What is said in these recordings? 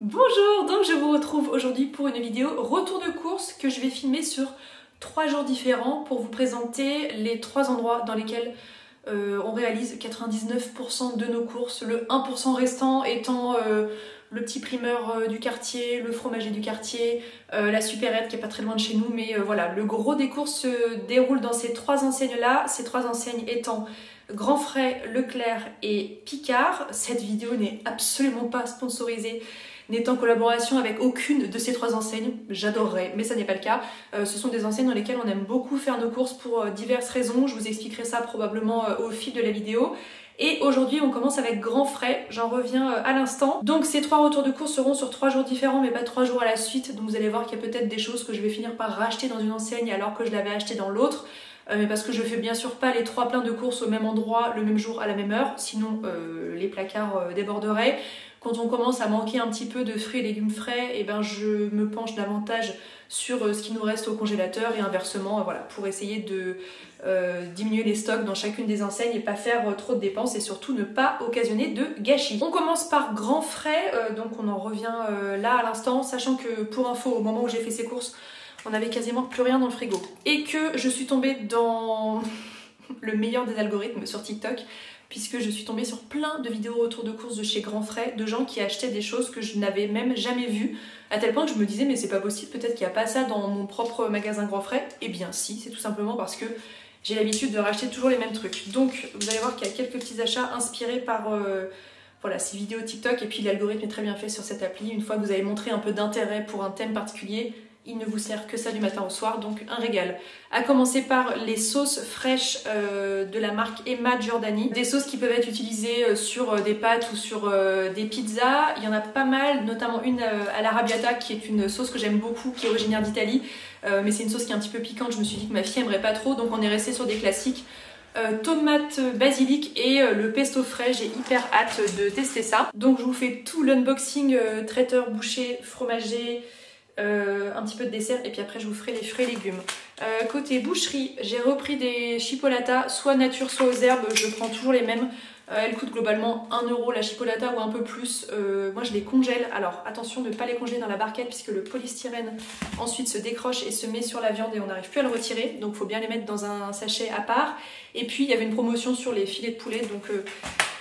Bonjour, donc je vous retrouve aujourd'hui pour une vidéo retour de course que je vais filmer sur trois jours différents pour vous présenter les trois endroits dans lesquels euh, on réalise 99% de nos courses, le 1% restant étant euh, le petit primeur euh, du quartier, le fromager du quartier, la supérette qui est pas très loin de chez nous, mais voilà, le gros des courses se déroule dans ces trois enseignes-là, ces trois enseignes étant Grand Frais, Leclerc et Picard. Cette vidéo n'est absolument pas sponsorisée n'est en collaboration avec aucune de ces trois enseignes. J'adorerais, mais ça n'est pas le cas. Euh, ce sont des enseignes dans lesquelles on aime beaucoup faire nos courses pour euh, diverses raisons. Je vous expliquerai ça probablement euh, au fil de la vidéo. Et aujourd'hui, on commence avec Grand Frais. J'en reviens à l'instant. Donc ces trois retours de course seront sur trois jours différents, mais pas trois jours à la suite. Donc vous allez voir qu'il y a peut-être des choses que je vais finir par racheter dans une enseigne alors que je l'avais acheté dans l'autre. mais parce que je fais bien sûr pas les trois pleins de courses au même endroit, le même jour, à la même heure, sinon les placards déborderaient. Quand on commence à manquer un petit peu de fruits et légumes frais, et eh ben je me penche davantage sur euh, ce qui nous reste au congélateur et inversement, voilà, pour essayer de euh, diminuer les stocks dans chacune des enseignes et pas faire euh, trop de dépenses et surtout ne pas occasionner de gâchis. On commence par grand frais, donc on en revient là à l'instant, sachant que pour info, au moment où j'ai fait ces courses, on avait quasiment plus rien dans le frigo. Et que je suis tombée dans le meilleur des algorithmes sur TikTok puisque je suis tombée sur plein de vidéos autour de courses de chez Grand Frais, de gens qui achetaient des choses que je n'avais même jamais vues, à tel point que je me disais mais c'est pas possible, peut-être qu'il n'y a pas ça dans mon propre magasin Grand Frais. Eh bien si, c'est tout simplement parce que j'ai l'habitude de racheter toujours les mêmes trucs. Donc vous allez voir qu'il y a quelques petits achats inspirés par euh, voilà, ces vidéos TikTok et puis l'algorithme est très bien fait sur cette appli. Une fois que vous avez montré un peu d'intérêt pour un thème particulier, il ne vous sert que ça du matin au soir, donc un régal. À commencer par les sauces fraîches euh, de la marque Emma Giordani. Des sauces qui peuvent être utilisées euh, sur euh, des pâtes ou sur des pizzas. Il y en a pas mal, notamment une à l'arabiata qui est une sauce que j'aime beaucoup, qui est originaire d'Italie. mais c'est une sauce qui est un petit peu piquante, je me suis dit que ma fille aimerait pas trop, donc on est resté sur des classiques. tomate basilic et le pesto frais, j'ai hyper hâte de tester ça. Donc je vous fais tout l'unboxing traiteur, boucher, fromager, euh, un petit peu de dessert et puis après je vous ferai les fruits et légumes. Euh, côté boucherie, j'ai repris des chipolatas, soit nature soit aux herbes, je prends toujours les mêmes. Euh, elles coûtent globalement 1 euro la chipolata ou un peu plus. moi je les congèle, alors attention de ne pas les congeler dans la barquette puisque le polystyrène ensuite se décroche et se met sur la viande et on n'arrive plus à le retirer. Donc il faut bien les mettre dans un sachet à part. Et puis il y avait une promotion sur les filets de poulet donc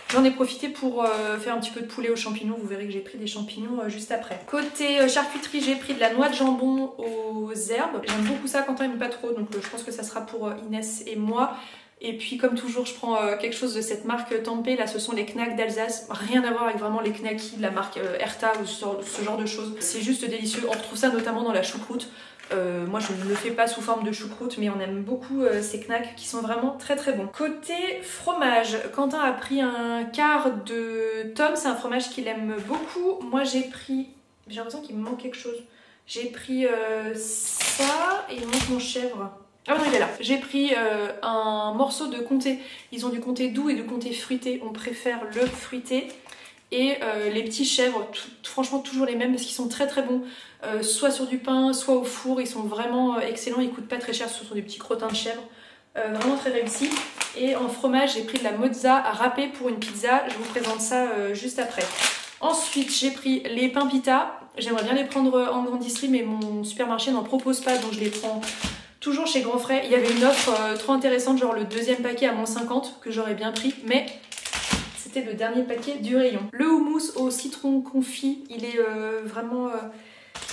J'en ai profité pour euh, faire un petit peu de poulet aux champignons. Vous verrez que j'ai pris des champignons euh, juste après. Côté euh, charcuterie, j'ai pris de la noix de jambon aux herbes. J'aime beaucoup ça, Quentin n'aime pas trop, donc je pense que ça sera pour Inès et moi. Et puis comme toujours, je prends quelque chose de cette marque Tempé. Là, ce sont les knacks d'Alsace. Rien à voir avec vraiment les knackis de la marque Erta ou ce genre de choses. C'est juste délicieux. On retrouve ça notamment dans la choucroute. Euh, moi je ne le fais pas sous forme de choucroute mais on aime beaucoup euh, ces knacks qui sont vraiment très très bons. Côté fromage, Quentin a pris un quart de Tom, c'est un fromage qu'il aime beaucoup. Moi j'ai pris, j'ai l'impression qu'il me manque quelque chose. J'ai pris euh, ça et il manque mon chèvre. Ah non, il est là. J'ai pris un morceau de comté. Ils ont du comté doux et du comté fruité. On préfère le fruité. Et euh, les petits chèvres, franchement toujours les mêmes parce qu'ils sont très très bons, euh, soit sur du pain, soit au four, ils sont vraiment euh, excellents, ils coûtent pas très cher, ce sont des petits crottins de chèvre, vraiment très réussis. Et en fromage, j'ai pris de la mozza à râper pour une pizza, je vous présente ça juste après. Ensuite, j'ai pris les pains pita, j'aimerais bien les prendre en grande distri, mais mon supermarché n'en propose pas, donc je les prends toujours chez Grand Frais. Il y avait une offre trop intéressante, genre le deuxième paquet à moins 50, que j'aurais bien pris, mais le dernier paquet du rayon. Le houmous au citron confit, il est euh, vraiment euh,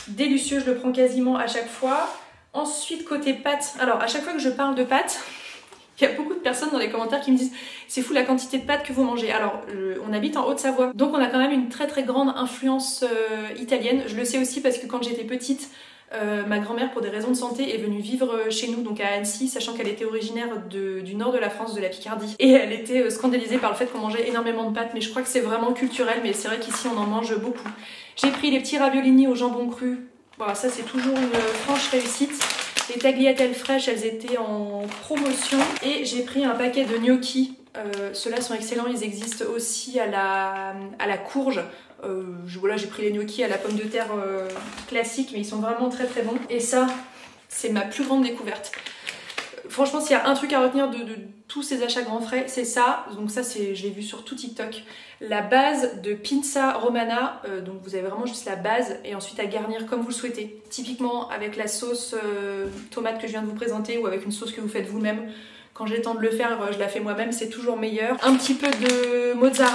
délicieux, je le prends quasiment à chaque fois. Ensuite, côté pâtes, alors à chaque fois que je parle de pâtes, il y a beaucoup de personnes dans les commentaires qui me disent c'est fou la quantité de pâtes que vous mangez. Alors on habite en Haute-Savoie, donc on a quand même une très très grande influence euh, italienne. Je le sais aussi parce que quand j'étais petite, euh, ma grand-mère, pour des raisons de santé, est venue vivre chez nous, donc à Annecy, sachant qu'elle était originaire du nord de la France, de la Picardie. Et elle était euh, scandalisée par le fait qu'on mangeait énormément de pâtes, mais je crois que c'est vraiment culturel, mais c'est vrai qu'ici on en mange beaucoup. J'ai pris les petits raviolini au jambon cru. Voilà, ça c'est toujours une franche réussite. Les tagliatelles fraîches, elles étaient en promotion. Et j'ai pris un paquet de gnocchi. Euh, Ceux-là sont excellents, ils existent aussi à la courge. Euh, voilà, j'ai pris les gnocchis à la pomme de terre euh, classique, mais ils sont vraiment très très bons. Et ça, c'est ma plus grande découverte. franchement, s'il y a un truc à retenir de, tous ces achats grands frais, c'est ça. Donc ça, c'est, je l'ai vu sur tout TikTok. La base de Pinza Romana, euh, donc vous avez vraiment juste la base et ensuite à garnir comme vous le souhaitez. Typiquement avec la sauce euh, tomate que je viens de vous présenter ou avec une sauce que vous faites vous-même. Quand j'ai le temps de le faire, je la fais moi-même, c'est toujours meilleur. Un petit peu de mozza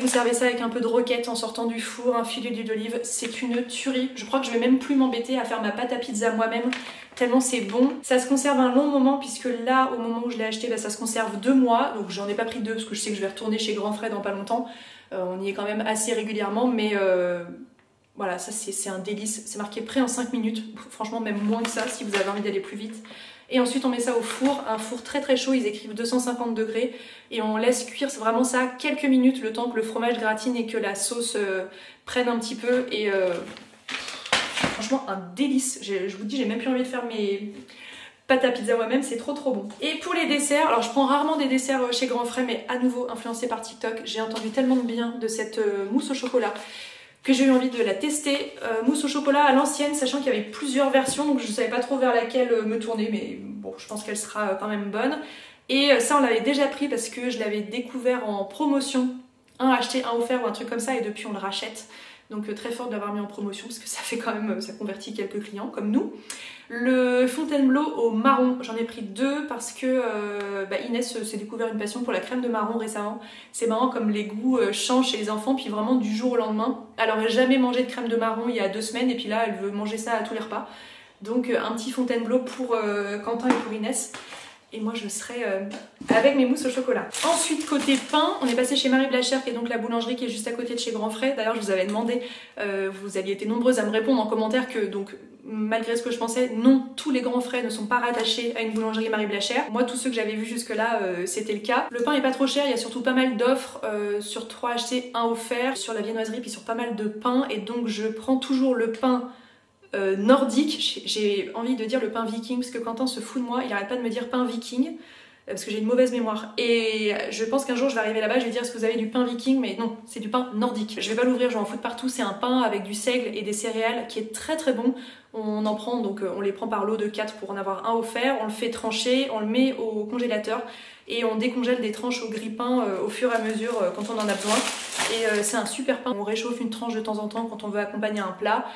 vous servez ça avec un peu de roquette en sortant du four, un filet d'huile d'olive, c'est une tuerie. Je crois que je vais même plus m'embêter à faire ma pâte à pizza moi-même, tellement c'est bon. Ça se conserve un long moment puisque là, au moment où je l'ai acheté, bah, ça se conserve deux mois, donc j'en ai pas pris deux parce que je sais que je vais retourner chez Grand Frais dans pas longtemps. Euh, on y est quand même assez régulièrement, mais... Euh, voilà, ça c'est un délice. C'est marqué prêt en 5 minutes. Franchement, même moins que ça si vous avez envie d'aller plus vite. Et ensuite, on met ça au four, un four très très chaud, ils écrivent 250 degrés. Et on laisse cuire, vraiment ça, quelques minutes, le temps que le fromage gratine et que la sauce euh, prenne un petit peu. Et euh, franchement, un délice. Je vous dis, j'ai même plus envie de faire mes pâtes à pizza moi-même, c'est trop trop bon. Et pour les desserts, alors je prends rarement des desserts euh, chez Grand Frais, mais à nouveau influencé par TikTok, j'ai entendu tellement de bien de cette mousse au chocolat que j'ai eu envie de la tester. Euh, mousse au chocolat à l'ancienne, sachant qu'il y avait plusieurs versions, donc je ne savais pas trop vers laquelle euh, me tourner, mais bon, je pense qu'elle sera euh, quand même bonne. Et ça, on l'avait déjà pris parce que je l'avais découvert en promotion. Un acheté, un offert ou un truc comme ça, et depuis on le rachète. Donc très fort de l'avoir mis en promotion parce que ça fait quand même, ça convertit quelques clients comme nous. Le Fontainebleau au marron, j'en ai pris deux parce que euh, bah, Inès s'est découvert une passion pour la crème de marron récemment. C'est marrant comme les goûts euh, changent chez les enfants, puis vraiment du jour au lendemain. Elle aurait jamais mangé de crème de marron il y a deux semaines et puis là elle veut manger ça à tous les repas. Donc euh, un petit Fontainebleau pour Quentin et pour Inès et moi je serai euh, avec mes mousses au chocolat. Ensuite côté pain, on est passé chez Marie Blachère qui est donc la boulangerie qui est juste à côté de chez Grand Frais. D'ailleurs je vous avais demandé, euh, vous aviez été nombreuses à me répondre en commentaire que donc malgré ce que je pensais, non, tous les grands frais ne sont pas rattachés à une boulangerie Marie Blachère. Moi, tous ceux que j'avais vus jusque-là, euh, c'était le cas. Le pain est pas trop cher, il y a surtout pas mal d'offres sur 3 achetés, 1 offert, sur la viennoiserie, puis sur pas mal de pain. Et donc, je prends toujours le pain euh, nordique, j'ai envie de dire le pain viking, parce que Quentin se fout de moi, il arrête pas de me dire pain viking, euh, parce que j'ai une mauvaise mémoire. Et je pense qu'un jour je vais arriver là-bas, je vais dire est-ce que vous avez du pain viking, mais non, c'est du pain nordique. Je vais pas l'ouvrir, je vais en foutre partout, c'est un pain avec du seigle et des céréales qui est très très bon. On en prend, donc euh, on les prend par lot de 4 pour en avoir un offert, on le fait trancher, on le met au congélateur et on décongèle des tranches au grille-pain au fur et à mesure quand on en a besoin. Et c'est un super pain. On réchauffe une tranche de temps en temps quand on veut accompagner un plat.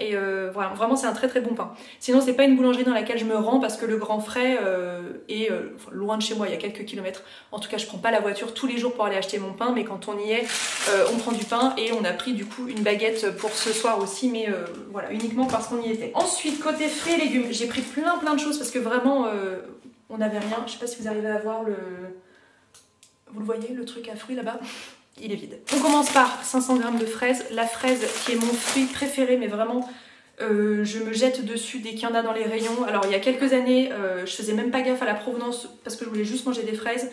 Et euh, voilà, vraiment c'est un très très bon pain. Sinon c'est pas une boulangerie dans laquelle je me rends parce que le Grand Frais euh, est euh, loin de chez moi, il y a quelques kilomètres. En tout cas je prends pas la voiture tous les jours pour aller acheter mon pain, mais quand on y est, on prend du pain et on a pris du coup une baguette pour ce soir aussi, mais voilà, uniquement parce qu'on y était. Ensuite côté fruits et légumes, j'ai pris plein plein de choses parce que vraiment on n'avait rien. Je sais pas si vous arrivez à voir le... Vous le voyez le truc à fruits là-bas? Il est vide. On commence par 500 g de fraises. La fraise qui est mon fruit préféré, mais vraiment euh, je me jette dessus dès qu'il dans les rayons. Alors il y a quelques années, euh, je faisais même pas gaffe à la provenance parce que je voulais juste manger des fraises.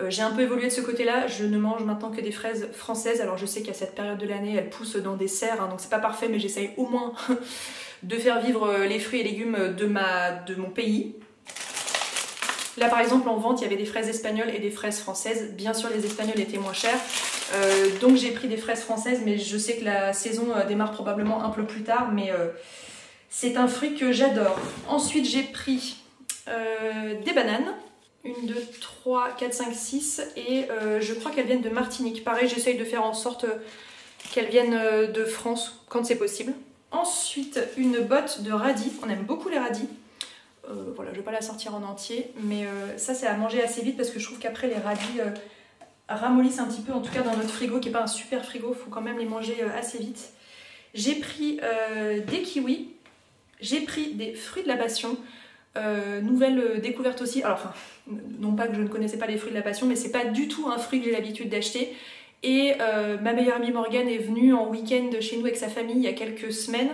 Euh, j'ai un peu évolué de ce côté-là, je ne mange maintenant que des fraises françaises. Alors je sais qu'à cette période de l'année, elles poussent dans des serres, hein, donc c'est pas parfait, mais j'essaye au moins de faire vivre les fruits et légumes de, ma, de mon pays. Là par exemple en vente il y avait des fraises espagnoles et des fraises françaises. Bien sûr les espagnoles étaient moins chères. Euh, donc j'ai pris des fraises françaises, mais je sais que la saison euh, démarre probablement un peu plus tard, mais euh, c'est un fruit que j'adore. Ensuite j'ai pris des bananes. Une, deux, trois, quatre, cinq, six. Et je crois qu'elles viennent de Martinique. Pareil, j'essaye de faire en sorte qu'elles viennent de France quand c'est possible. Ensuite, une botte de radis. On aime beaucoup les radis. Voilà, je vais pas la sortir en entier. Mais ça, c'est à manger assez vite parce que je trouve qu'après, les radis ramollissent un petit peu, en tout cas dans notre frigo, qui n'est pas un super frigo, faut quand même les manger euh, assez vite. J'ai pris euh, des kiwis, j'ai pris des fruits de la passion, euh, nouvelle découverte aussi, alors enfin, non pas que je ne connaissais pas les fruits de la passion, mais c'est pas du tout un fruit que j'ai l'habitude d'acheter. Et ma meilleure amie Morgane est venue en week-end chez nous avec sa famille il y a quelques semaines.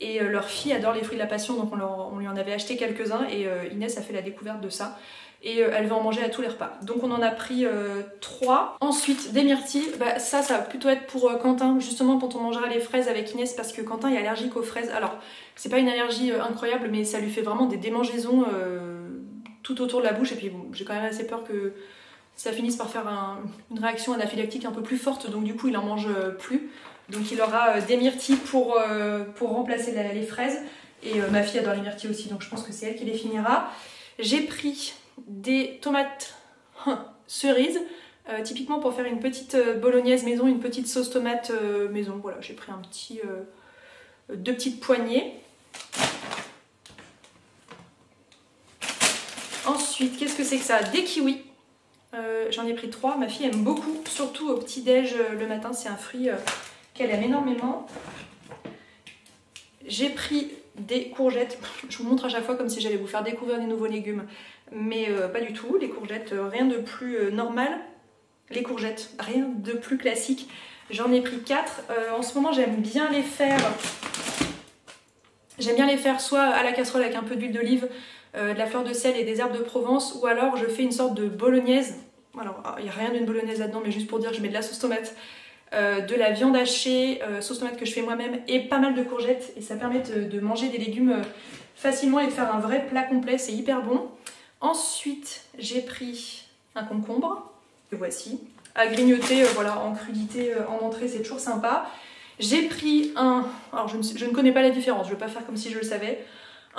Et leur fille adore les fruits de la passion, donc on, lui en avait acheté quelques-uns et Inès a fait la découverte de ça et euh, elle va en manger à tous les repas. Donc on en a pris euh, trois. Ensuite des myrtilles, bah, ça ça va plutôt être pour euh, Quentin justement quand on mangera les fraises avec Inès parce que Quentin est allergique aux fraises. Alors c'est pas une allergie incroyable mais ça lui fait vraiment des démangeaisons tout autour de la bouche et puis bon j'ai quand même assez peur que ça finisse par faire une réaction anaphylactique un peu plus forte donc du coup il en mange plus. Donc il aura des myrtilles pour, pour remplacer les fraises et ma fille adore les myrtilles aussi donc je pense que c'est elle qui les finira. J'ai pris des tomates cerises, euh, typiquement pour faire une petite euh, bolognaise maison, une petite sauce tomate euh, maison. Voilà, j'ai pris deux petites poignées. Ensuite, qu'est-ce que c'est que ça? Des kiwis. J'en ai pris trois. Ma fille aime beaucoup, surtout au petit-déj le matin. C'est un fruit qu'elle aime énormément. J'ai pris des courgettes. Je vous montre à chaque fois comme si j'allais vous faire découvrir des nouveaux légumes. Mais pas du tout. Les courgettes, rien de plus normal les courgettes, rien de plus classique. J'en ai pris 4. Euh, en ce moment, j'aime bien les faire. J'aime bien les faire soit à la casserole avec un peu d'huile d'olive, euh, de la fleur de sel et des herbes de Provence, ou alors je fais une sorte de bolognaise. Alors, il n'y a rien d'une bolognaise là-dedans, mais juste pour dire, je mets de la sauce tomate, euh, de la viande hachée, sauce tomate que je fais moi-même, et pas mal de courgettes. Et ça permet de manger des légumes facilement et de faire un vrai plat complet. C'est hyper bon. Ensuite, j'ai pris un concombre voici. À grignoter, euh, voilà, en crudité, euh, en entrée, c'est toujours sympa. J'ai pris un... Alors, je ne, connais pas la différence, je ne vais pas faire comme si je le savais.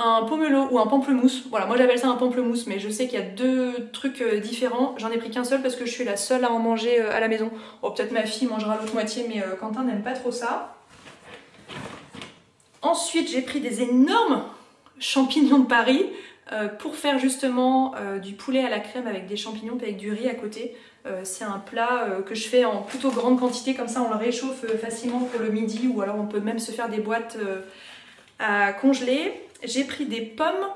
Un pomelo ou un pamplemousse. Voilà, moi j'appelle ça un pamplemousse, mais je sais qu'il y a deux trucs euh, différents. J'en ai pris qu'un seul parce que je suis la seule à en manger à la maison. Oh, peut-être ma fille mangera l'autre moitié, mais Quentin n'aime pas trop ça. Ensuite, j'ai pris des énormes champignons de Paris pour faire justement du poulet à la crème avec des champignons et avec du riz à côté. Euh, c'est un plat euh, que je fais en plutôt grande quantité, comme ça on le réchauffe euh, facilement pour le midi ou alors on peut même se faire des boîtes à congeler. J'ai pris des pommes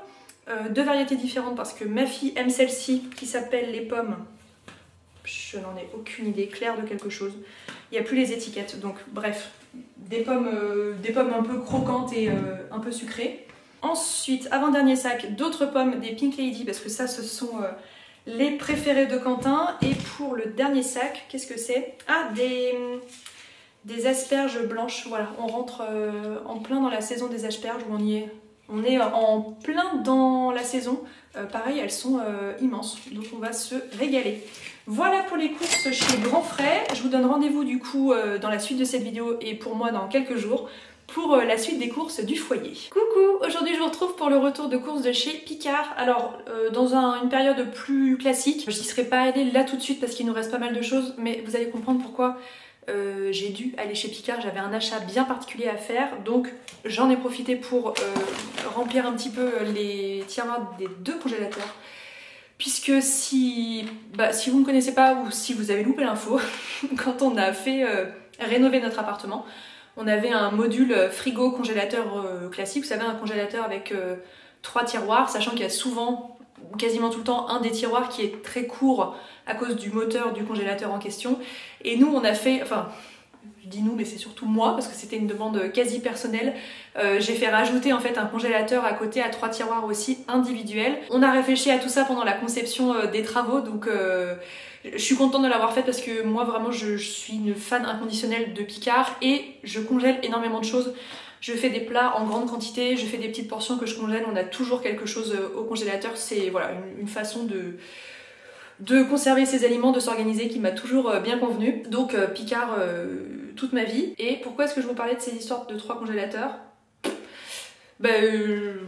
de variétés différentes parce que ma fille aime celle-ci qui s'appelle les pommes. Je n'en ai aucune idée claire de quelque chose. Il n'y a plus les étiquettes, donc bref, des pommes, des pommes un peu croquantes et un peu sucrées. Ensuite, avant-dernier sac, d'autres pommes, des Pink Lady, parce que ça, ce sont les préférés de Quentin. Et pour le dernier sac, qu'est-ce que c'est? Ah, des, asperges blanches. Voilà, on rentre euh, en plein dans la saison des asperges où on y est. On est en plein dans la saison. Euh, pareil, elles sont euh, immenses, donc on va se régaler. Voilà pour les courses chez Grand Frais. Je vous donne rendez-vous du coup dans la suite de cette vidéo et pour moi dans quelques jours pour euh, la suite des courses du foyer. Coucou Aujourd'hui je vous retrouve pour le retour de courses de chez Picard. Alors euh, dans une période plus classique, je n'y serais pas allée là tout de suite parce qu'il nous reste pas mal de choses, mais vous allez comprendre pourquoi euh, j'ai dû aller chez Picard, j'avais un achat bien particulier à faire, donc j'en ai profité pour remplir un petit peu les tiroirs des deux congélateurs. Puisque si, bah, si vous ne connaissez pas ou si vous avez loupé l'info, quand on a fait rénover notre appartement, on avait un module euh, frigo congélateur euh, classique, vous savez, un congélateur avec euh, trois tiroirs, sachant qu'il y a souvent, quasiment tout le temps, un des tiroirs qui est très court à cause du moteur du congélateur en question. Et nous, on a fait, enfin, je dis nous, mais c'est surtout moi, parce que c'était une demande quasi personnelle. j'ai fait rajouter en fait un congélateur à côté à trois tiroirs aussi individuels. On a réfléchi à tout ça pendant la conception des travaux, donc je suis contente de l'avoir faite parce que moi vraiment je, suis une fan inconditionnelle de Picard et je congèle énormément de choses. Je fais des plats en grande quantité, je fais des petites portions que je congèle, on a toujours quelque chose euh, au congélateur. C'est voilà une, façon de, conserver ses aliments, de s'organiser qui m'a toujours euh, bien convenu. Donc euh, Picard toute ma vie. Et pourquoi est-ce que je vous parlais de ces histoires de trois congélateurs? Ben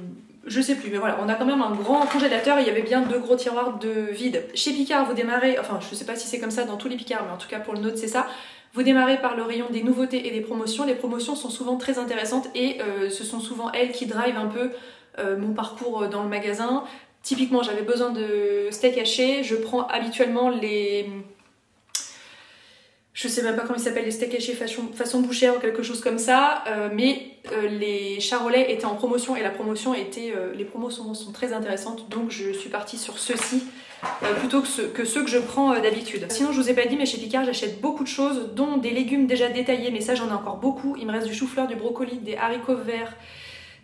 je sais plus, mais voilà, on a quand même un grand congélateur, il y avait bien deux gros tiroirs de vide. Chez Picard, vous démarrez, enfin je sais pas si c'est comme ça dans tous les Picards, mais en tout cas pour le nôtre c'est ça, vous démarrez par le rayon des nouveautés et des promotions. Les promotions sont souvent très intéressantes et euh, ce sont souvent elles qui drivent un peu euh, mon parcours dans le magasin. Typiquement, j'avais besoin de steak haché, je prends habituellement les je sais même pas comment ils s'appellent, les steaks hachés façon, bouchère ou quelque chose comme ça, euh, mais euh, les charolais étaient en promotion et la promotion était, euh, les promotions sont très intéressantes, donc je suis partie sur ceux-ci plutôt que, que, ceux que je prends d'habitude. Sinon je vous ai pas dit, mais chez Picard j'achète beaucoup de choses, dont des légumes déjà détaillés, mais ça j'en ai encore beaucoup. Il me reste du chou-fleur, du brocoli, des haricots verts,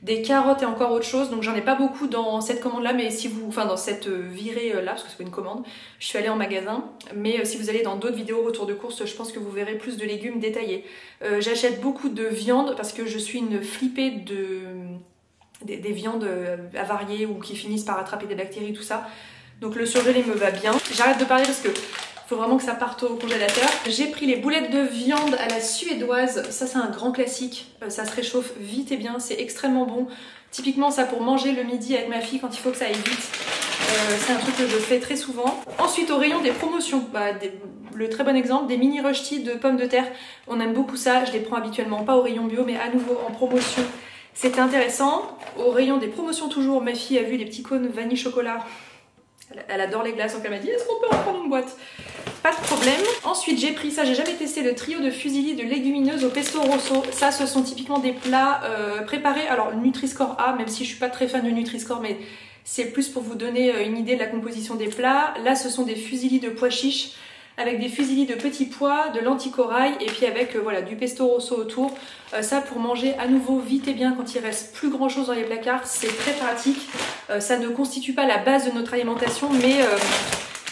des carottes et encore autre chose. Donc j'en ai pas beaucoup dans cette commande là, mais si vous, enfin dans cette euh, virée euh, là, parce que c'est une commande, je suis allée en magasin. Mais euh, si vous allez dans d'autres vidéos retour de course, je pense que vous verrez plus de légumes détaillés. J'achète beaucoup de viande parce que je suis une flippée de des, des viandes avariées ou qui finissent par attraper des bactéries, tout ça. Donc le surgelé me va bien. J'arrête de parler parce que faut vraiment que ça parte au congélateur. J'ai pris les boulettes de viande à la suédoise. Ça, c'est un grand classique. Euh, ça se réchauffe vite et bien. C'est extrêmement bon. Typiquement, ça pour manger le midi avec ma fille quand il faut que ça aille vite. c'est un truc que je fais très souvent. Ensuite, au rayon des promotions, bah, le très bon exemple, des mini rushti de pommes de terre. On aime beaucoup ça. Je les prends habituellement pas au rayon bio, mais à nouveau en promotion. C'était intéressant. Au rayon des promotions toujours, ma fille a vu les petits cônes vanille chocolat. Elle adore les glaces, donc elle m'a dit est-ce qu'on peut en prendre une boîte? Pas de problème. Ensuite j'ai pris ça, j'ai jamais testé le trio de fusilli de légumineuses au pesto rosso. Ça ce sont typiquement des plats euh, préparés. Alors Nutri-Score A, même si je suis pas très fan de Nutri-Score, mais c'est plus pour vous donner euh, une idée de la composition des plats. Là ce sont des fusilli de pois chiches avec des fusillis de petits pois, de lentilles corail et puis avec euh, voilà, du pesto rosso autour. Euh, ça pour manger à nouveau vite et bien quand il reste plus grand chose dans les placards, c'est très pratique. Euh, ça ne constitue pas la base de notre alimentation mais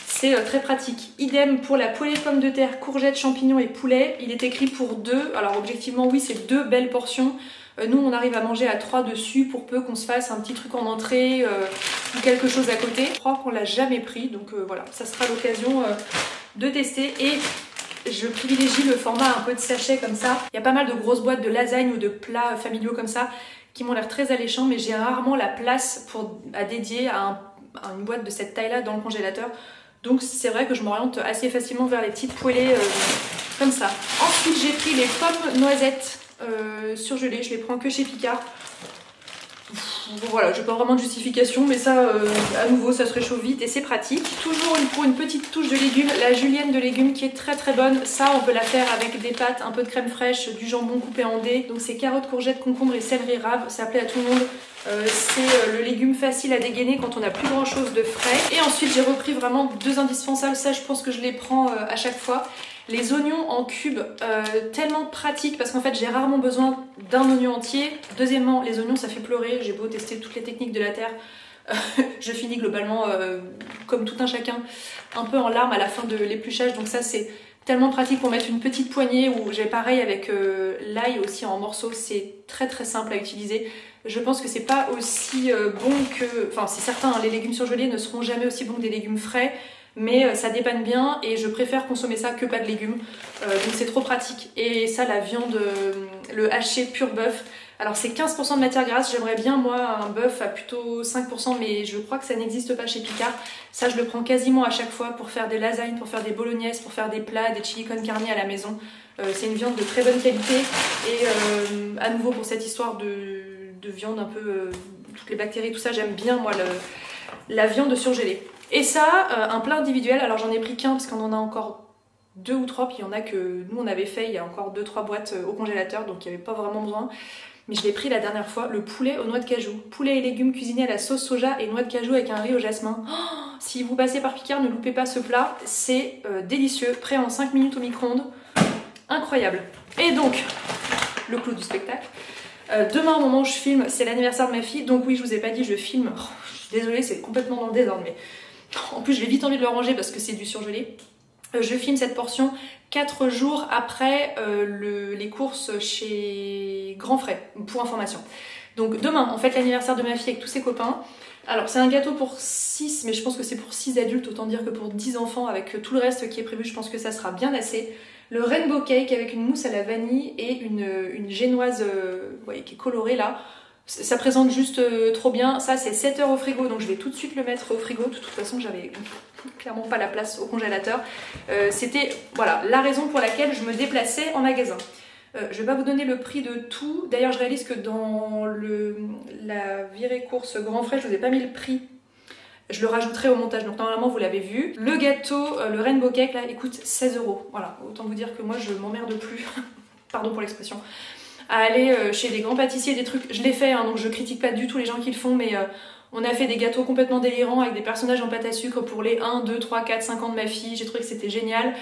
c'est très pratique. Idem pour la poêlée pommes de terre, courgettes, champignons et poulet. Il est écrit pour deux. Alors objectivement oui c'est deux belles portions. Nous, on arrive à manger à trois dessus pour peu qu'on se fasse un petit truc en entrée ou quelque chose à côté. Je crois qu'on l'a jamais pris, donc voilà, ça sera l'occasion de tester et je privilégie le format un peu de sachet comme ça. Il y a pas mal de grosses boîtes de lasagne ou de plats familiaux comme ça qui m'ont l'air très alléchants mais j'ai rarement la place à dédier à, une boîte de cette taille là dans le congélateur. Donc c'est vrai que je m'oriente assez facilement vers les petites poêlées euh, comme ça. Ensuite j'ai pris les pommes noisettes euh, surgelées, je les prends que chez Picard voilà, j'ai pas vraiment de justification, mais ça, euh, à nouveau, ça se réchauffe vite et c'est pratique. Toujours une, pour une petite touche de légumes, la julienne de légumes qui est très très bonne. Ça, on peut la faire avec des pâtes, un peu de crème fraîche, du jambon coupé en dés. Donc c'est carottes, courgettes, concombres et céleri rave. Ça plaît à tout le monde. Euh, c'est euh, le légume facile à dégainer quand on n'a plus grand chose de frais. Et ensuite, j'ai repris vraiment deux indispensables. Ça, je pense que je les prends à chaque fois. Les oignons en cubes, euh, tellement pratiques parce qu'en fait j'ai rarement besoin d'un oignon entier. Deuxièmement, les oignons ça fait pleurer, j'ai beau tester toutes les techniques de la terre. je finis globalement euh, comme tout un chacun un peu en larmes à la fin de l'épluchage donc ça c'est tellement pratique pour mettre une petite poignée ou j'ai pareil avec euh, l'ail aussi en morceaux c'est très très simple à utiliser je pense que c'est pas aussi bon que enfin c'est certain hein, les légumes surgelés ne seront jamais aussi bons que des légumes frais mais euh, ça dépanne bien et je préfère consommer ça que pas de légumes. Euh, donc c'est trop pratique. Et ça, la viande, euh, le haché pur bœuf, alors c'est 15% de matière grasse, j'aimerais bien moi un bœuf à plutôt 5% mais je crois que ça n'existe pas chez Picard. Ça je le prends quasiment à chaque fois pour faire des lasagnes, pour faire des bolognaises, pour faire des plats, des chili con carne à la maison. c'est une viande de très bonne qualité et à nouveau pour cette histoire de, viande un peu, toutes les bactéries, tout ça, j'aime bien moi la viande surgelée. Et ça, euh, un plat individuel, alors j'en ai pris qu'un parce qu'on en a encore deux ou trois, puis il y en a que nous on avait fait, il y a encore deux trois boîtes euh, au congélateur, donc il n'y avait pas vraiment besoin. Mais je l'ai pris la dernière fois, le poulet aux noix de cajou. Poulet et légumes cuisinés à la sauce soja et noix de cajou avec un riz au jasmin. Oh, si vous passez par Picard, ne loupez pas ce plat, c'est euh, délicieux, prêt en 5 minutes au micro-ondes. Incroyable. Et donc, le clou du spectacle. Demain au moment où je filme, c'est l'anniversaire de ma fille, donc oui, je vous ai pas dit, je filme. Oh, je suis désolée, c'est complètement dans le désordre, mais en plus, j'ai vite envie de le ranger parce que c'est du surgelé. Euh, je filme cette portion 4 jours après euh, les courses chez Grand Frais, pour information. Donc demain, on fête l'anniversaire de ma fille avec tous ses copains. Alors c'est un gâteau pour 6, mais je pense que c'est pour 6 adultes, autant dire que pour 10 enfants, avec tout le reste qui est prévu, je pense que ça sera bien assez. Le rainbow cake avec une mousse à la vanille et une, génoise euh, qui est colorée là. Ça présente juste euh, trop bien. Ça, c'est 7 heures au frigo, donc je vais tout de suite le mettre au frigo. De toute façon, j'avais clairement pas la place au congélateur. Euh, c'était voilà la raison pour laquelle je me déplaçais en magasin. Je vais pas vous donner le prix de tout. D'ailleurs, je réalise que dans le, la virée course Grand Frais, je vous ai pas mis le prix. Je le rajouterai au montage, donc normalement vous l'avez vu. Le gâteau, le Rainbow Cake, là, il coûte 16 euros. Voilà, autant vous dire que moi je m'emmerde plus. Pardon pour l'expression à aller euh, chez des grands pâtissiers, des trucs. Je l'ai fait, hein, donc je critique pas du tout les gens qui le font, mais euh, on a fait des gâteaux complètement délirants avec des personnages en pâte à sucre pour les 1, 2, 3, 4, 5 ans de ma fille. J'ai trouvé que c'était génial.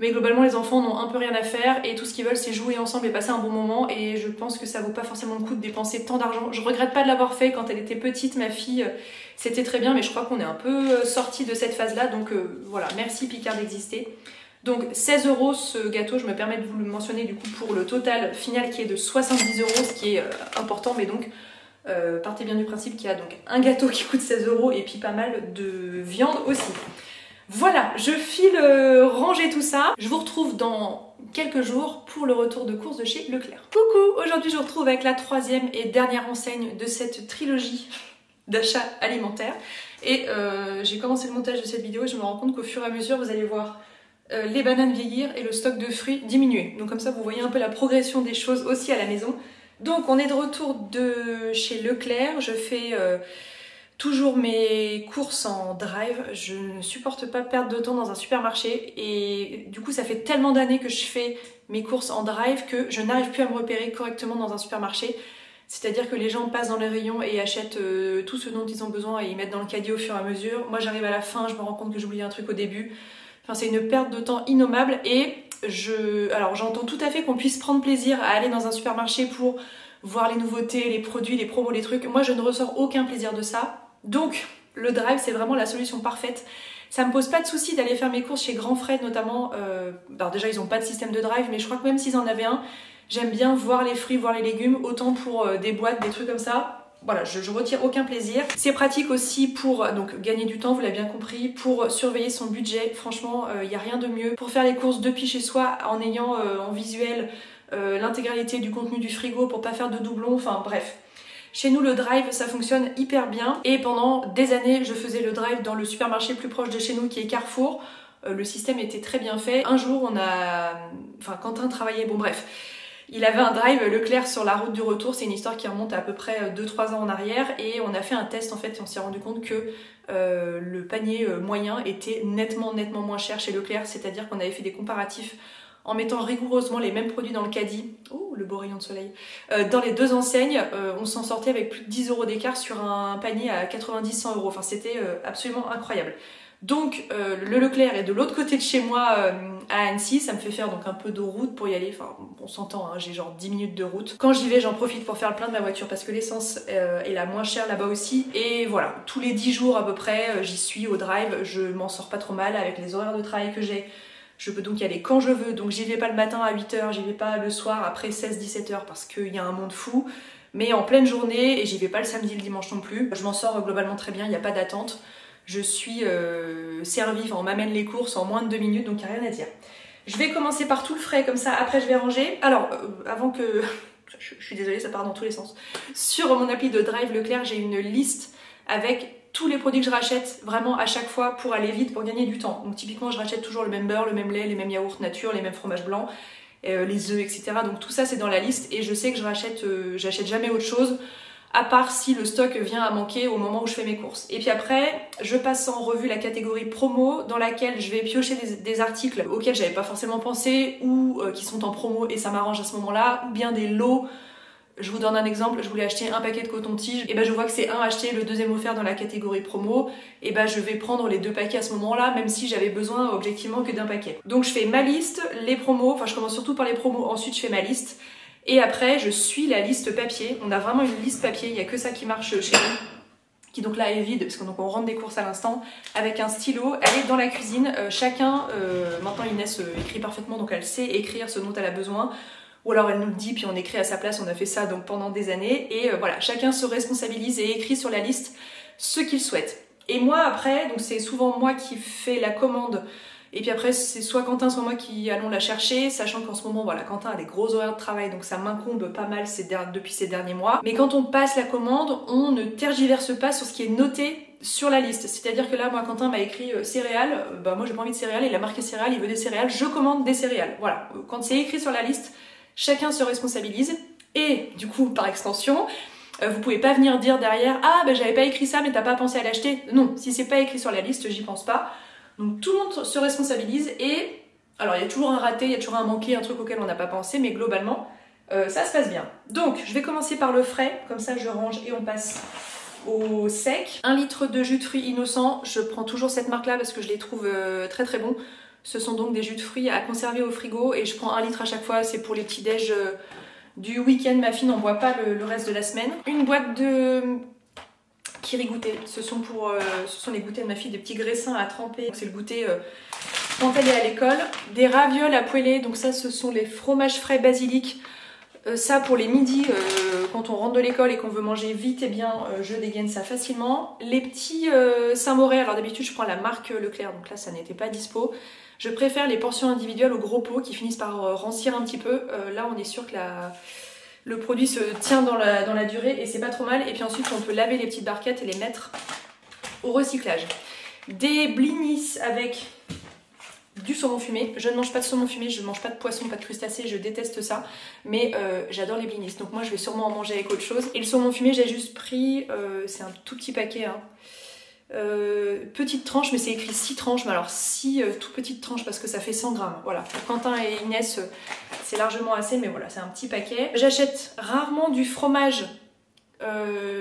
Mais globalement, les enfants n'ont un peu rien à faire et tout ce qu'ils veulent, c'est jouer ensemble et passer un bon moment. Et je pense que ça vaut pas forcément le coup de dépenser tant d'argent. Je regrette pas de l'avoir fait quand elle était petite, ma fille. C'était très bien, mais je crois qu'on est un peu euh, sorti de cette phase-là. Donc voilà, merci Picard d'exister. Donc 16 euros ce gâteau, je me permets de vous le mentionner du coup pour le total final qui est de 70 euros, ce qui est euh, important, mais donc euh, partez bien du principe qu'il y a donc un gâteau qui coûte 16 euros et puis pas mal de viande aussi. Voilà, je file euh, ranger tout ça. Je vous retrouve dans quelques jours pour le retour de course de chez Leclerc. Coucou, aujourd'hui je vous retrouve avec la troisième et dernière enseigne de cette trilogie d'achat alimentaire. Et j'ai commencé le montage de cette vidéo et je me rends compte qu'au fur et à mesure, vous allez voir les bananes vieillir et le stock de fruits diminuer. Donc comme ça, vous voyez un peu la progression des choses aussi à la maison. Donc on est de retour de chez Leclerc. Je fais toujours mes courses en drive. Je ne supporte pas perdre de temps dans un supermarché et du coup ça fait tellement d'années que je fais mes courses en drive que je n'arrive plus à me repérer correctement dans un supermarché. C'est-à-dire que les gens passent dans les rayons et achètent euh, tout ce dont ils ont besoin et ils mettent dans le caddie au fur et à mesure. Moi j'arrive à la fin, je me rends compte que j'oublie un truc au début. Enfin c'est une perte de temps innommable et je... Alors j'entends tout à fait qu'on puisse prendre plaisir à aller dans un supermarché pour voir les nouveautés, les produits, les promos, les trucs. Moi je ne ressors aucun plaisir de ça. Donc, le drive, c'est vraiment la solution parfaite. Ça me pose pas de souci d'aller faire mes courses chez Grand Fred, notamment. Euh, déjà, ils ont pas de système de drive, mais je crois que même s'ils en avaient un, j'aime bien voir les fruits, voir les légumes, autant pour euh, des boîtes, des trucs comme ça. Voilà, je, retire aucun plaisir. C'est pratique aussi pour donc gagner du temps, vous l'avez bien compris, pour surveiller son budget. Franchement, il euh, n'y a rien de mieux. Pour faire les courses depuis chez soi, en ayant en visuel l'intégralité du contenu du frigo, pour pas faire de doublons, enfin bref. Chez nous, le drive, ça fonctionne hyper bien. Et pendant des années, je faisais le drive dans le supermarché plus proche de chez nous, qui est Carrefour. Euh, le système était très bien fait. Un jour, on a... Enfin, Quentin travaillait, bon bref. Il avait un drive Leclerc sur la route du retour, c'est une histoire qui remonte à, peu près 2-3 ans en arrière et on a fait un test en fait et on s'est rendu compte que euh, le panier euh, moyen était nettement nettement moins cher chez Leclerc, c'est-à-dire qu'on avait fait des comparatifs en mettant rigoureusement les mêmes produits dans le caddie, oh le beau rayon de soleil, euh, dans les deux enseignes, euh, on s'en sortait avec plus de 10 euros d'écart sur un panier à 90-100 euros. Enfin, c'était euh, absolument incroyable. Donc, le Leclerc est de l'autre côté de chez moi à Annecy, ça me fait faire donc un peu de route pour y aller. Enfin, on s'entend, hein, j'ai genre 10 minutes de route. Quand j'y vais, j'en profite pour faire le plein de ma voiture parce que l'essence est la moins chère là-bas aussi. Et voilà, tous les 10 jours à peu près, j'y suis au drive, je m'en sors pas trop mal avec les horaires de travail que j'ai. Je peux donc y aller quand je veux, donc j'y vais pas le matin à 8h, j'y vais pas le soir après 16-17h parce qu'il y a un monde fou, mais en pleine journée, et j'y vais pas le samedi, le dimanche non plus. Je m'en sors globalement très bien, il n'y a pas d'attente. Je suis euh, servie, enfin on m'amène les courses en moins de 2 minutes, donc il n'y a rien à dire. Je vais commencer par tout le frais, comme ça après je vais ranger. Alors, euh, avant que... je suis désolée, ça part dans tous les sens. Sur mon appli de Drive Leclerc, j'ai une liste avec tous les produits que je rachète vraiment à chaque fois pour aller vite, pour gagner du temps. Donc typiquement je rachète toujours le même beurre, le même lait, les mêmes yaourts nature, les mêmes fromages blancs, euh, les œufs, etc. Donc tout ça c'est dans la liste et je sais que je rachète, euh, j'achète jamais autre chose à part si le stock vient à manquer au moment où je fais mes courses. Et puis après, je passe en revue la catégorie promo dans laquelle je vais piocher des, articles auxquels j'avais pas forcément pensé ou euh, qui sont en promo et ça m'arrange à ce moment-là, ou bien des lots je vous donne un exemple, je voulais acheter un paquet de coton-tige, et ben je vois que c'est un acheté, le deuxième offert dans la catégorie promo, et ben je vais prendre les deux paquets à ce moment-là, même si j'avais besoin objectivement que d'un paquet. Donc je fais ma liste, les promos, enfin je commence surtout par les promos, ensuite je fais ma liste, et après je suis la liste papier. On a vraiment une liste papier, il n'y a que ça qui marche chez nous qui donc là est vide parce qu'on on rentre des courses à l'instant avec un stylo elle est dans la cuisine euh, chacun euh, maintenant Inès euh, écrit parfaitement donc elle sait écrire ce dont elle a besoin ou alors elle nous le dit, puis on écrit à sa place, on a fait ça donc pendant des années, et euh, voilà, chacun se responsabilise et écrit sur la liste ce qu'il souhaite. Et moi après, donc c'est souvent moi qui fais la commande, et puis après c'est soit Quentin, soit moi qui allons la chercher, sachant qu'en ce moment, voilà, Quentin a des gros horaires de travail, donc ça m'incombe pas mal depuis ces derniers mois. Mais quand on passe la commande, on ne tergiverse pas sur ce qui est noté sur la liste. C'est-à-dire que là, moi, Quentin m'a écrit euh, céréales, bah moi j'ai pas envie de céréales, il a marqué céréales, il veut des céréales, je commande des céréales. Voilà, quand c'est écrit sur la liste, chacun se responsabilise et du coup par extension euh, vous pouvez pas venir dire derrière ah ben j'avais pas écrit ça mais t'as pas pensé à l'acheter non si c'est pas écrit sur la liste j'y pense pas donc tout le monde se responsabilise et alors il y a toujours un raté il y a toujours un manqué un truc auquel on n'a pas pensé mais globalement euh, ça se passe bien donc je vais commencer par le frais comme ça je range et on passe au sec. Un litre de jus de fruits innocent, je prends toujours cette marque là parce que je les trouve euh, très très bons. Ce sont donc des jus de fruits à conserver au frigo et je prends un litre à chaque fois, c'est pour les petits déj euh, du week-end. Ma fille n'en boit pas le, reste de la semaine. Une boîte de kiri ce sont euh, ce sont les goûters de ma fille, des petits graissins à tremper. C'est le goûter euh, quand elle est à l'école. Des ravioles à poêler, donc ça ce sont les fromages frais basilic. ça pour les midis, quand on rentre de l'école et qu'on veut manger vite, et eh bien je dégaine ça facilement. Les petits Saint-Moré, alors d'habitude je prends la marque Leclerc, donc là ça n'était pas dispo. Je préfère les portions individuelles aux gros pots qui finissent par euh, rancir un petit peu. Euh, là, on est sûr que le produit se tient dans la, durée et c'est pas trop mal. Et puis ensuite, on peut laver les petites barquettes et les mettre au recyclage. Des blinis avec du saumon fumé. Je ne mange pas de saumon fumé, je ne mange pas de poisson, pas de crustacés, je déteste ça. Mais euh, j'adore les blinis, donc moi je vais sûrement en manger avec autre chose. Et le saumon fumé, j'ai juste pris, c'est un tout petit paquet, hein. Euh, petite tranche, mais c'est écrit 6 tranches, mais alors 6 tout petites tranches parce que ça fait 100 grammes. Voilà, pour Quentin et Inès, c'est largement assez, mais voilà, c'est un petit paquet. J'achète rarement du fromage,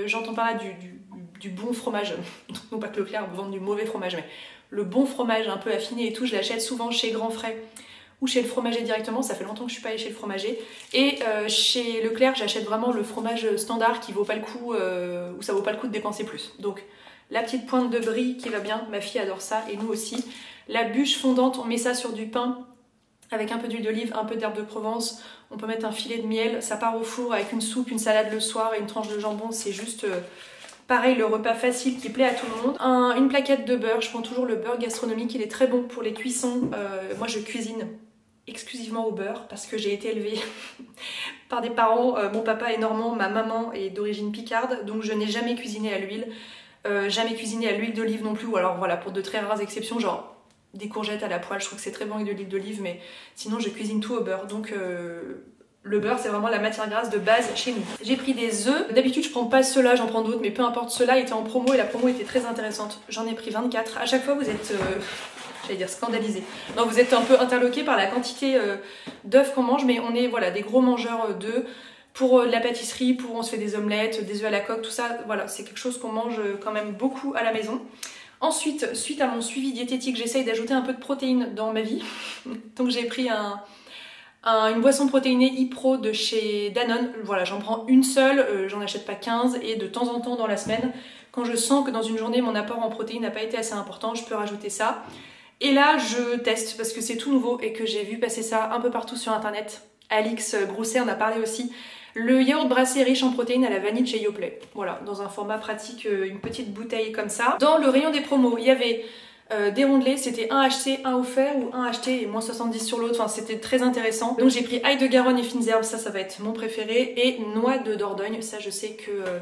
j'entends par là du, bon fromage, non pas que Leclerc vende du mauvais fromage, mais le bon fromage un peu affiné et tout, je l'achète souvent chez Grand Frais ou chez le fromager directement, ça fait longtemps que je suis pas allée chez le fromager. Et euh, chez Leclerc, j'achète vraiment le fromage standard qui vaut pas le coup, euh, ou ça vaut pas le coup de dépenser plus. Donc la petite pointe de brie qui va bien, ma fille adore ça et nous aussi. La bûche fondante, on met ça sur du pain avec un peu d'huile d'olive, un peu d'herbe de Provence. On peut mettre un filet de miel, ça part au four avec une soupe, une salade le soir et une tranche de jambon, c'est juste... Euh, Pareil, le repas facile qui plaît à tout le monde. une plaquette de beurre, je prends toujours le beurre gastronomique, il est très bon pour les cuissons. Euh, moi je cuisine exclusivement au beurre parce que j'ai été élevée par des parents. Euh, mon papa est normand, ma maman est d'origine picarde, donc je n'ai jamais cuisiné à l'huile. Euh, jamais cuisiné à l'huile d'olive non plus, ou alors voilà, pour de très rares exceptions, genre des courgettes à la poêle, je trouve que c'est très bon avec de l'huile d'olive, mais sinon je cuisine tout au beurre. Donc le beurre, c'est vraiment la matière grasse de base chez nous. J'ai pris des œufs. D'habitude, je prends pas ceux-là, j'en prends d'autres, mais peu importe. Ceux-là étaient en promo et la promo était très intéressante. J'en ai pris 24. À chaque fois, vous êtes, euh, j'allais dire scandalisé. Non, vous êtes un peu interloqué par la quantité euh, d'œufs qu'on mange, mais on est voilà des gros mangeurs euh, d'œufs. Pour de la pâtisserie, pour on se fait des omelettes, des œufs à la coque, tout ça, voilà, c'est quelque chose qu'on mange quand même beaucoup à la maison. Ensuite, suite à mon suivi diététique, j'essaye d'ajouter un peu de protéines dans ma vie. Donc j'ai pris un, une boisson protéinée e-pro de chez Danone. Voilà, j'en prends une seule, euh, j'en achète pas 15 et de temps en temps dans la semaine, quand je sens que dans une journée mon apport en protéines n'a pas été assez important, je peux rajouter ça. Et là, je teste parce que c'est tout nouveau et que j'ai vu passer ça un peu partout sur internet. Alix Grousset en a parlé aussi. Le yaourt brassé riche en protéines à la vanille chez Yoplait. Voilà, dans un format pratique, euh, une petite bouteille comme ça. Dans le rayon des promos, il y avait euh, des rondelets, c'était un acheté, un offert ou un acheté et moins 70 sur l'autre. Enfin, c'était très intéressant. Donc j'ai pris ail de Garonne et fines herbes, ça, ça va être mon préféré. Et noix de Dordogne, ça, je sais que euh,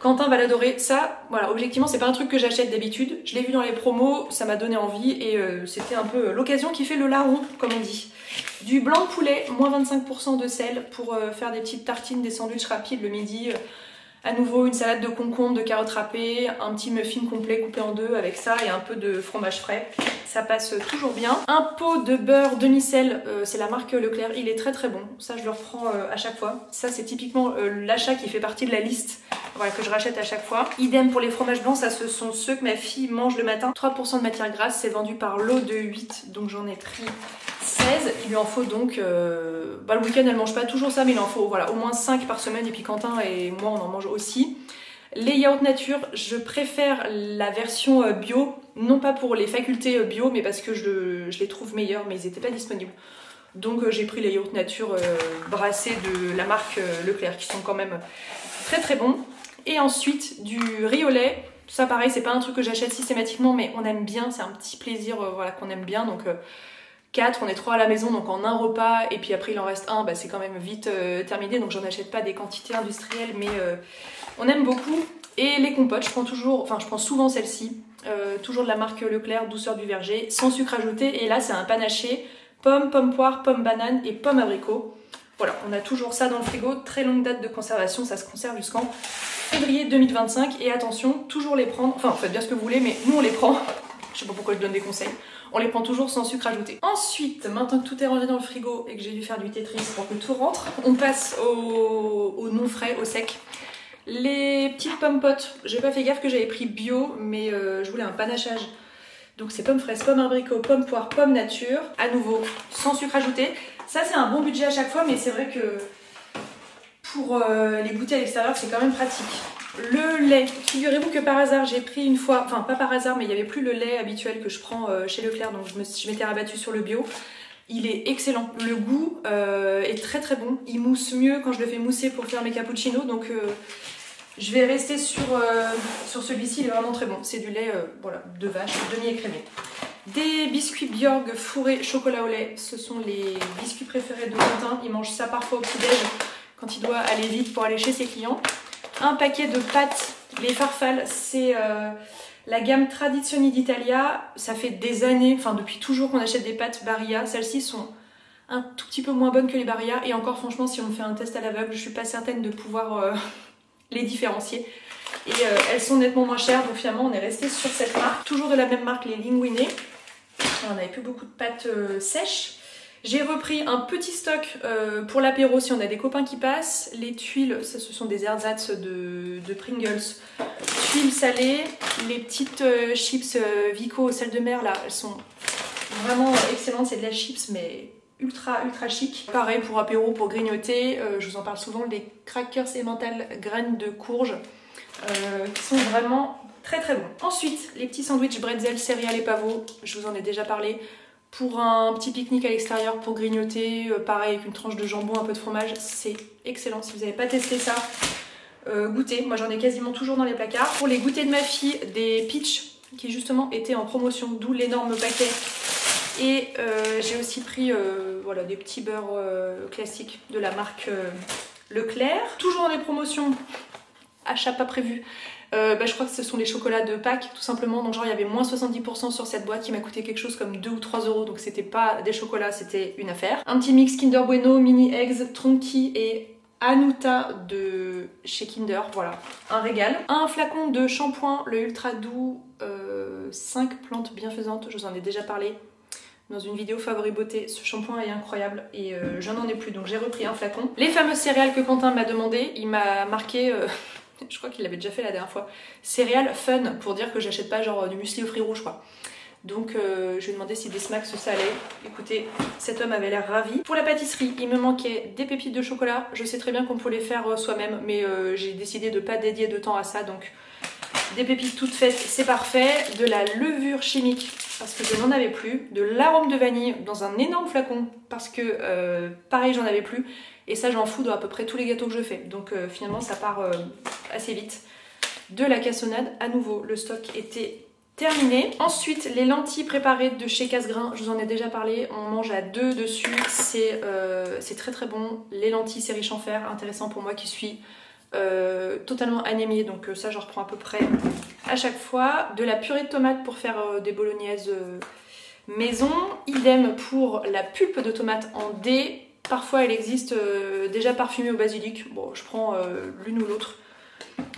Quentin va l'adorer. Ça, voilà, objectivement, c'est pas un truc que j'achète d'habitude. Je l'ai vu dans les promos, ça m'a donné envie et euh, c'était un peu l'occasion qui fait le larron, comme on dit. Du blanc de poulet, moins 25% de sel pour faire des petites tartines, des sandwichs rapides le midi. À nouveau, une salade de concombre, de carottes râpées, un petit muffin complet coupé en deux avec ça et un peu de fromage frais. Ça passe toujours bien. Un pot de beurre demi-sel, euh, c'est la marque Leclerc, il est très très bon. Ça, je le reprends euh, à chaque fois. Ça, c'est typiquement euh, l'achat qui fait partie de la liste voilà, que je rachète à chaque fois. Idem pour les fromages blancs, ça ce sont ceux que ma fille mange le matin. 3% de matière grasse, c'est vendu par lot de 8, donc j'en ai pris 16. Il lui en faut donc, euh, bah, le week-end elle mange pas toujours ça, mais il en faut voilà, au moins 5 par semaine. Et puis Quentin et moi on en mange aussi. Les yaourts nature, je préfère la version euh, bio, non pas pour les facultés euh, bio, mais parce que je, les trouve meilleurs, mais ils n'étaient pas disponibles. Donc j'ai pris les yaourts nature brassés de la marque Leclerc, qui sont quand même très très bons. Et ensuite du riz au. Ça pareil, c'est pas un truc que j'achète systématiquement, mais on aime bien, c'est un petit plaisir voilà, qu'on aime bien. Donc 4, on est 3 à la maison, donc en un repas, et puis après il en reste un, bah, c'est quand même vite euh, terminé, donc j'en achète pas des quantités industrielles, mais euh, on aime beaucoup. Et les compotes, je prends toujours, enfin je prends souvent celle-ci, euh, toujours de la marque Leclerc, douceur du verger, sans sucre ajouté, et là c'est un panaché, pomme, pomme poire, pomme banane et pomme abricot. Voilà, on a toujours ça dans le frigo, très longue date de conservation, ça se conserve jusqu'en février 2025, et attention, toujours les prendre, enfin faites bien ce que vous voulez, mais nous on les prend, je sais pas pourquoi je donne des conseils, on les prend toujours sans sucre ajouté. Ensuite, maintenant que tout est rangé dans le frigo et que j'ai dû faire du Tetris pour que tout rentre, on passe au, non frais, au sec. Les petites pommes potes, j'ai pas fait gaffe que j'avais pris bio, mais euh, je voulais un panachage. Donc c'est pommes fraises, pommes abricots, pommes poires, pommes nature. À nouveau, sans sucre ajouté. Ça c'est un bon budget à chaque fois, mais c'est vrai que pour euh, les goûter à l'extérieur, c'est quand même pratique. Le lait, figurez-vous que par hasard j'ai pris une fois, enfin pas par hasard mais il n'y avait plus le lait habituel que je prends euh, chez Leclerc donc je m'étais rabattue sur le bio. Il est excellent, le goût euh, est très très bon, il mousse mieux quand je le fais mousser pour faire mes cappuccinos donc je vais rester sur, sur celui-ci, il est vraiment très bon. C'est du lait voilà, de vache, demi-écrémé. Des biscuits Bjorg fourrés chocolat au lait, ce sont les biscuits préférés de Quentin, il mange ça parfois au petit-déj quand il doit aller vite pour aller chez ses clients. Un paquet de pâtes, les farfales, c'est euh, la gamme Tradizioni d'Italia. Ça fait des années, enfin depuis toujours qu'on achète des pâtes Barilla. Celles-ci sont un tout petit peu moins bonnes que les Barilla. Et encore franchement, si on fait un test à l'aveugle, je suis pas certaine de pouvoir euh, les différencier. Et euh, elles sont nettement moins chères, donc finalement on est resté sur cette marque. Toujours de la même marque, les Linguine. On n'avait plus beaucoup de pâtes sèches. J'ai repris un petit stock euh, pour l'apéro si on a des copains qui passent. Les tuiles, ça, ce sont des ersatz de, Pringles. Tuiles salées. Les petites euh, chips euh, Vico sel de mer, là, elles sont vraiment excellentes. C'est de la chips, mais ultra ultra chic. Pareil pour apéro, pour grignoter. je vous en parle souvent, les crackers et mental graines de courge. Qui sont vraiment très très bons. Ensuite, les petits sandwichs bretzel, céréales et pavots. Je vous en ai déjà parlé pour un petit pique-nique à l'extérieur pour grignoter, euh, pareil avec une tranche de jambon, un peu de fromage, c'est excellent. Si vous n'avez pas testé ça, euh, goûtez. Moi j'en ai quasiment toujours dans les placards. Pour les goûters de ma fille, des peach qui justement étaient en promotion, d'où l'énorme paquet. Et euh, j'ai aussi pris voilà, des petits beurres classiques de la marque Leclerc. Toujours dans les promotions, achat pas prévu. Euh, bah, je crois que ce sont les chocolats de Pâques tout simplement. Donc genre il y avait moins 70% sur cette boîte qui m'a coûté quelque chose comme 2 ou 3 euros. Donc c'était pas des chocolats, c'était une affaire. Un petit mix Kinder Bueno, Mini Eggs, Tronky et Anuta de chez Kinder, voilà, un régal. Un flacon de shampoing, le Ultra Doux, 5 euh, plantes bienfaisantes, je vous en ai déjà parlé dans une vidéo favori beauté. Ce shampoing est incroyable et euh, je n'en ai plus donc j'ai repris un flacon. Les fameuses céréales que Quentin m'a demandé, il m'a marqué je crois qu'il l'avait déjà fait la dernière fois. Céréales fun, pour dire que j'achète pas genre du muesli aux fruits rouges quoi. Donc euh, je lui ai demandé si des smacks ça allait. Écoutez, cet homme avait l'air ravi. Pour la pâtisserie, il me manquait des pépites de chocolat. Je sais très bien qu'on peut les faire euh, soi-même, mais euh, j'ai décidé de pas dédier de temps à ça. Donc des pépites toutes faites, c'est parfait. De la levure chimique, parce que je n'en avais plus. De l'arôme de vanille dans un énorme flacon, parce que pareil, j'en avais plus. Et ça, j'en fous dans à peu près tous les gâteaux que je fais. Donc euh, finalement, ça part euh, assez vite. De la cassonade, à nouveau, le stock était terminé. Ensuite, les lentilles préparées de chez Casgrain, je vous en ai déjà parlé, on mange à deux dessus, c'est euh, très très bon. Les lentilles, c'est riche en fer, intéressant pour moi qui suis totalement anémiée, donc ça, j'en reprends à peu près à chaque fois. De la purée de tomates pour faire des bolognaises maison. Idem pour la pulpe de tomate en dés Parfois, elle existe euh, déjà parfumée au basilic. Bon, je prends euh, l'une ou l'autre.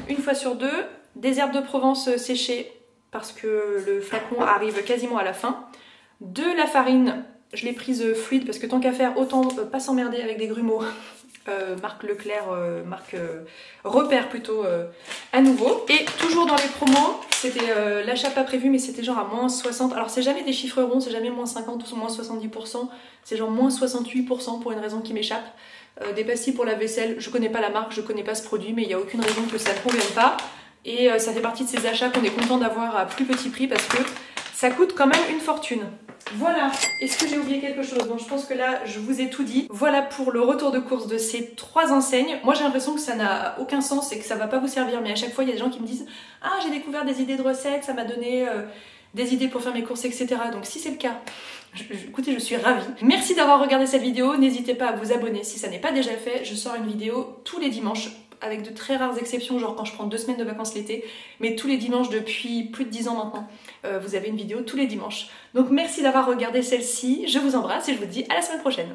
Une fois sur deux, des herbes de Provence euh, séchées parce que le flacon arrive quasiment à la fin. De la farine, je l'ai prise fluide parce que tant qu'à faire, autant pas s'emmerder avec des grumeaux. marque Leclerc, marque Repère plutôt à nouveau. Et toujours dans les promos, c'était l'achat pas prévu mais c'était genre à moins 60. Alors c'est jamais des chiffres ronds, c'est jamais moins 50 ou moins 70% c'est genre moins 68% pour une raison qui m'échappe. Euh, des pastilles pour la vaisselle, je connais pas la marque, je connais pas ce produit, mais il n'y a aucune raison que ça ne convienne pas. Et euh, ça fait partie de ces achats qu'on est content d'avoir à plus petit prix parce que ça coûte quand même une fortune. Voilà, est-ce que j'ai oublié quelque chose? Bon, je pense que là, je vous ai tout dit. Voilà pour le retour de course de ces trois enseignes. Moi, j'ai l'impression que ça n'a aucun sens et que ça va pas vous servir, mais à chaque fois, il y a des gens qui me disent « Ah, j'ai découvert des idées de recettes, ça m'a donné euh, des idées pour faire mes courses, etc. » Donc si c'est le cas, écoutez, je suis ravie. Merci d'avoir regardé cette vidéo. N'hésitez pas à vous abonner si ça n'est pas déjà fait. Je sors une vidéo tous les dimanches avec de très rares exceptions, genre quand je prends deux semaines de vacances l'été, mais tous les dimanches depuis plus de 10 ans maintenant, euh, vous avez une vidéo tous les dimanches. Donc merci d'avoir regardé celle-ci, je vous embrasse et je vous dis à la semaine prochaine.